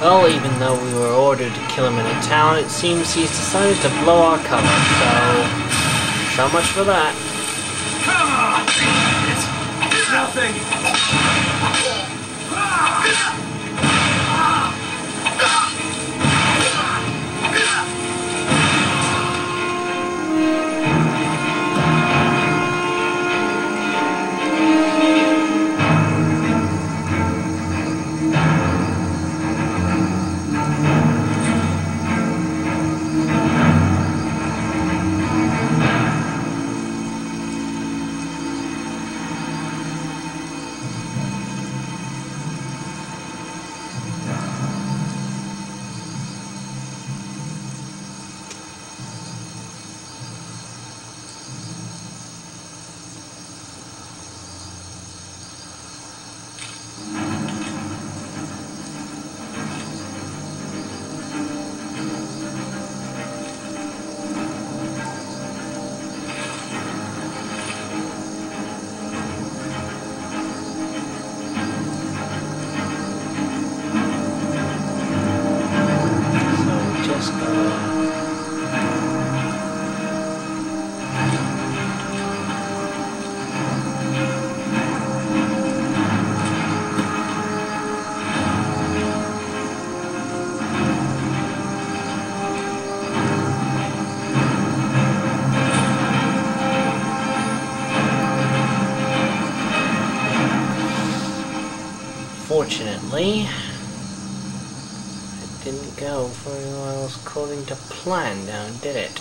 Well, even though we were ordered to kill him in a town, it seems he's decided to blow our cover, so... So much for that. Just. Fortunately, go very well according to plan now, did it?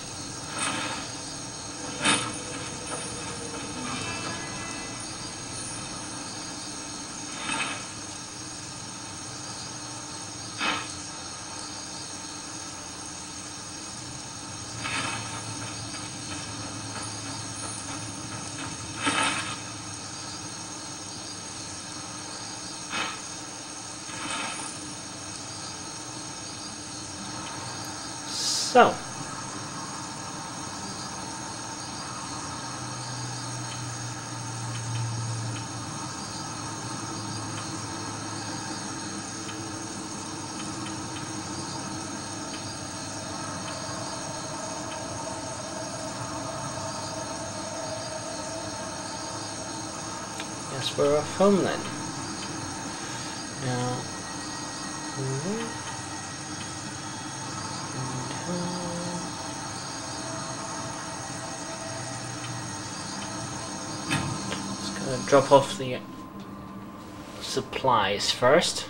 So, guess we're off home then. Now, drop off the supplies first.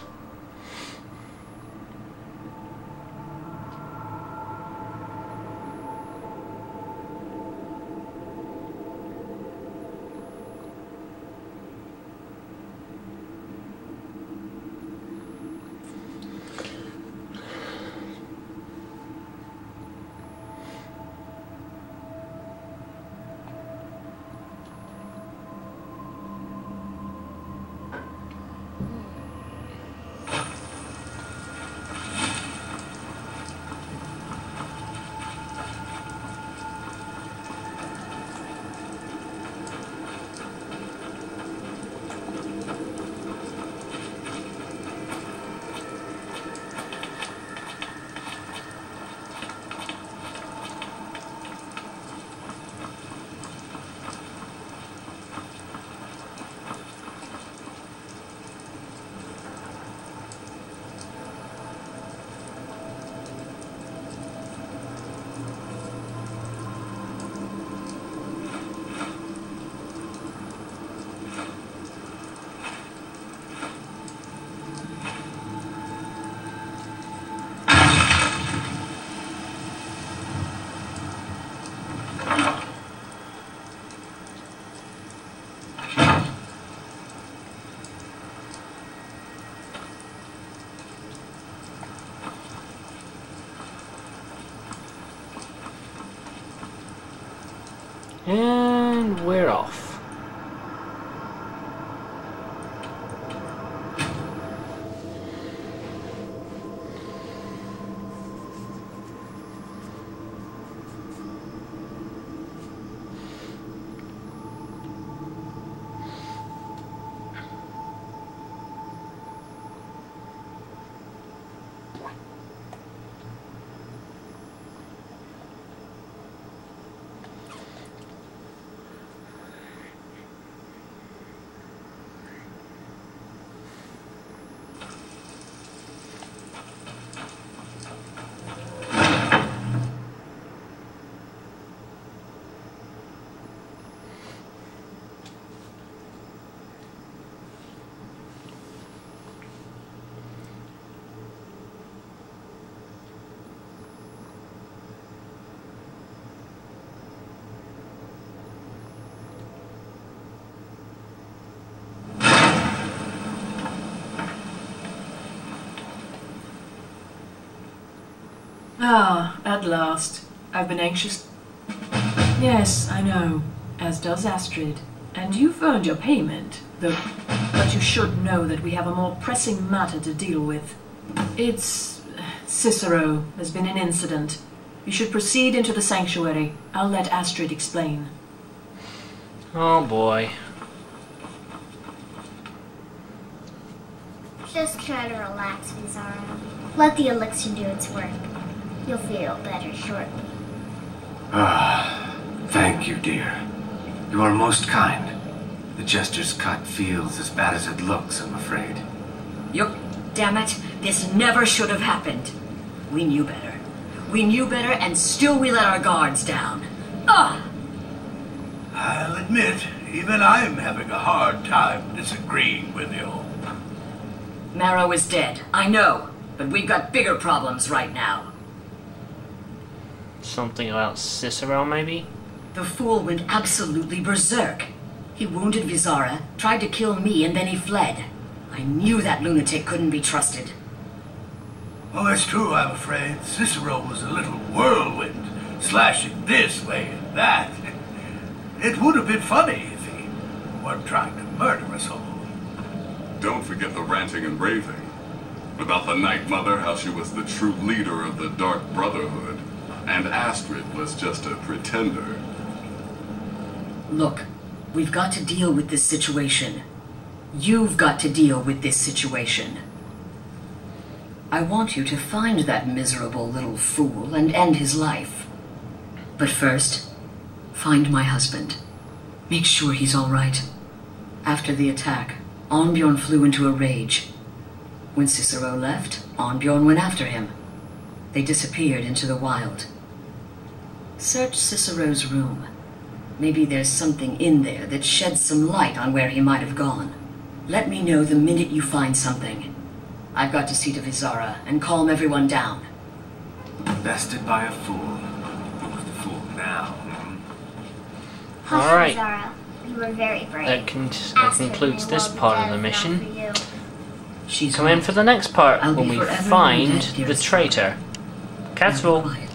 And we're off. Ah, at last. I've been anxious. Yes, I know. As does Astrid. And you've earned your payment, though. But you should know that we have a more pressing matter to deal with. It's. Cicero. There's been an incident. You should proceed into the sanctuary. I'll let Astrid explain. Oh boy. Just try to relax, Veezara. Let the elixir do its work. You'll feel better shortly. Ah, thank you, dear. You are most kind. The Jester's cut feels as bad as it looks, I'm afraid. You, damn it, this never should have happened. We knew better. We knew better, and still we let our guards down. Ah! I'll admit, even I'm having a hard time disagreeing with you. Maro is dead, I know, but we've got bigger problems right now. Something about Cicero, maybe? The fool went absolutely berserk. He wounded Veezara, tried to kill me, and then he fled. I knew that lunatic couldn't be trusted. Oh, that's true, I'm afraid. Cicero was a little whirlwind, slashing this way and that. It would have been funny if he weren't trying to murder us all. Don't forget the ranting and raving. About the Night Mother, how she was the true leader of the Dark Brotherhood. And Astrid was just a pretender. Look, we've got to deal with this situation. You've got to deal with this situation. I want you to find that miserable little fool and end his life. But first, find my husband. Make sure he's all right. After the attack, Arnbjorn flew into a rage. When Cicero left, Arnbjorn went after him. They disappeared into the wild. Search Cicero's room. Maybe there's something in there that sheds some light on where he might have gone. Let me know the minute you find something. I've got to see to Veezara and calm everyone down. Bested by a fool. Who's the fool now? hmm? All right. Veezara. You were very brave. That, con- that concludes this part of the mission. She's Come in for the next part I'll when we find indebted, the dearest traitor. Catsville.